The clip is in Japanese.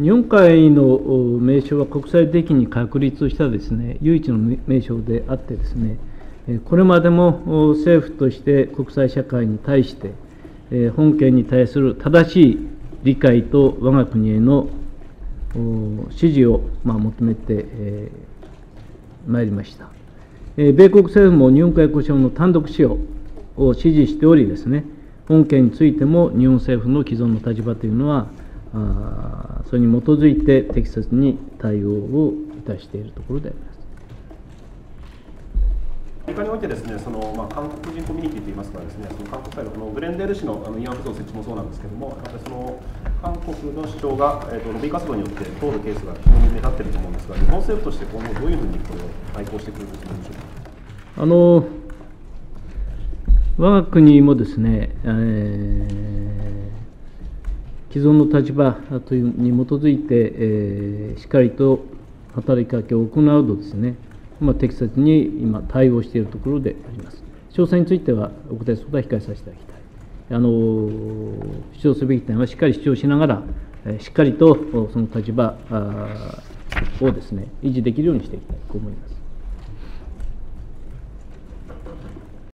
日本海の名称は国際的に確立したですね唯一の名称であってですねこれまでも政府として国際社会に対して本件に対する正しい理解と我が国への支持を求めてまいりました。米国政府も日本海交渉の単独使用を支持しておりですね、本件についても日本政府の既存の立場というのは、あそれに基づいて適切に対応をいたしているところであります。アメリカにおいてですね、そのまあ、韓国人コミュニティといいますかですね、その韓国サイドこのグレンデール市のあの慰安婦像設置もそうなんですけれども、やっぱりその韓国の主張が、えーと、ロビー活動によって通るケースが非常に目立っていると思うんですが、日本政府として今後どういうふうにこれを対抗してくるんでしょうか？あの我が国もですね、えー、既存の立場というに基づいて、えー、しっかりと働きかけを行うとですね、まあ、適切に今対応しているところであります。詳細についてはお答えすることは控えさせていただきたい。あの主張すべき点はしっかり主張しながら、しっかりとその立場をですね維持できるようにしていきたいと思います。